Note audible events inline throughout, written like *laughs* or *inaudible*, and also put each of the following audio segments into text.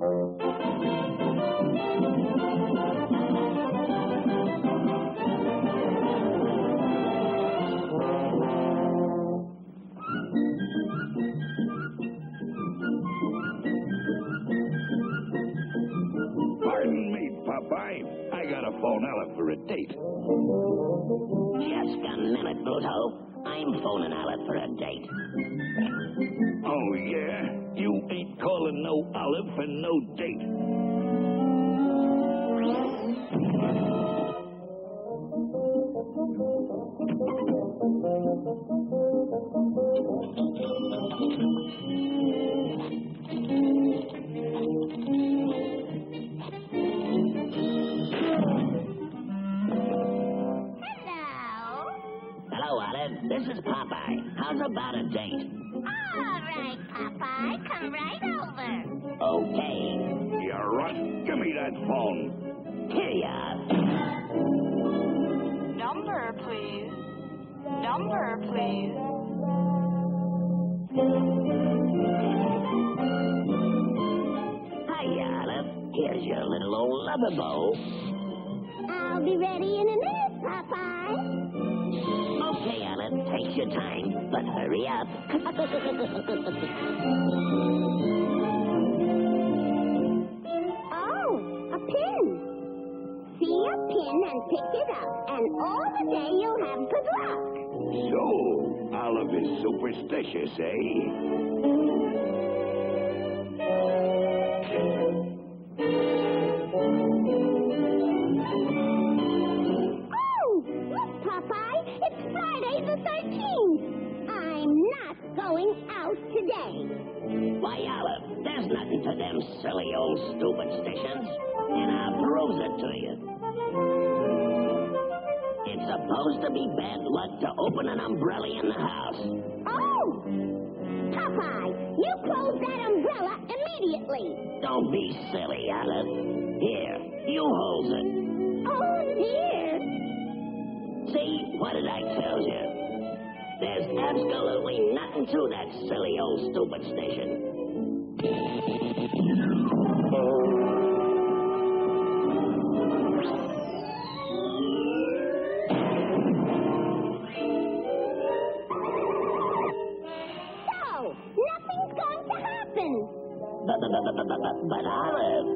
Pardon Gotta phone Ella for a date. Just a minute, Bluto. I'm phoning Olive for a date. Oh, yeah? You ain't calling no Olive for no date. How's about a date? All right, Popeye. Come right over. Okay. You rut. Give me that phone. Here you uh, are. Number, please. Number, please. Hiya, Olive. Here's your little old lover bow. I'll be ready in a minute, Popeye. Okay, Olive. Take your time, but hurry up. *laughs* Oh, a pin. See a pin and pick it up, and all the day you'll have good luck. So, Olive is superstitious, eh? Popeye. It's Friday the 13th. I'm not going out today. Why, Olive, there's nothing to them silly old stupid stations. And I'll prove it to you. It's supposed to be bad luck to open an umbrella in the house. Oh! Popeye, you close that umbrella immediately. Don't be silly, Olive. Here, you hold it. Oh, dear. See, what did I tell you? There's absolutely nothing to that silly old stupid station. So, nothing's going to happen. But, but, but, but, but, but, but Olive,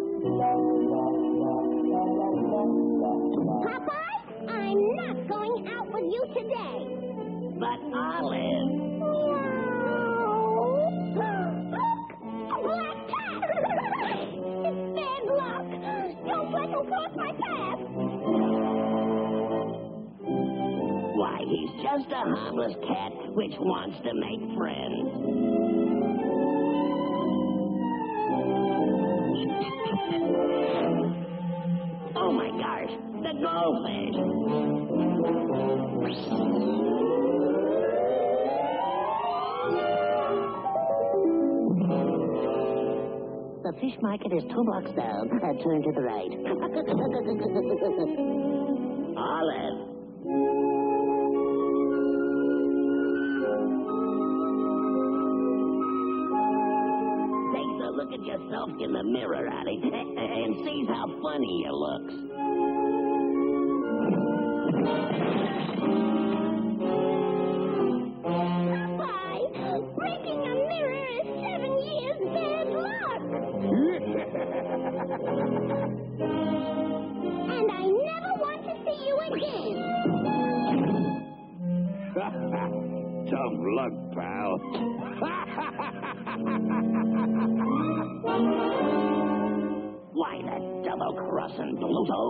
but Olive. Look, a black cat. it's bad luck. Don't let him cross my path. Why, he's just a harmless cat which wants to make friends. Oh my gosh, the goldfish! Fish market is two blocks down. Uh, turn to the right. Olive. Take a look at yourself in the mirror, Ollie, and see how funny you look. And I never want to see you again. *laughs* Tough luck, pal. *laughs* Why, that double-crossing Bluto.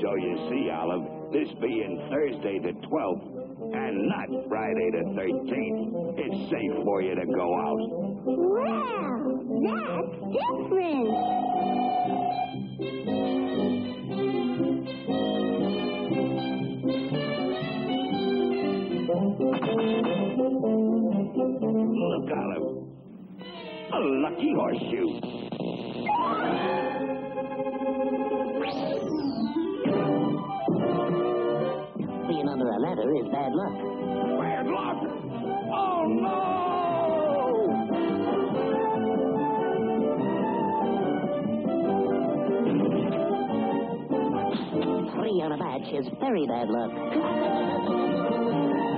So you see, Olive, this being Thursday the 12th and not Friday the 13th, it's safe for you to go out. Well, that's different. Look, Olive. A lucky horseshoe. Is bad luck. Bad luck! Oh, no! Three on a batch is very bad luck. *laughs*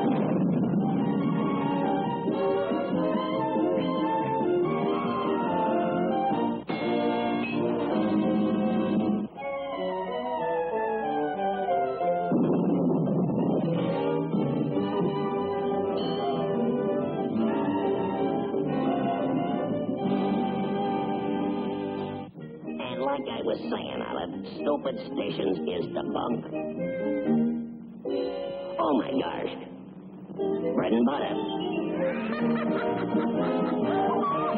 like I was saying, Olive, stupid stations is the bunk. Oh my gosh. Bread and butter. *laughs*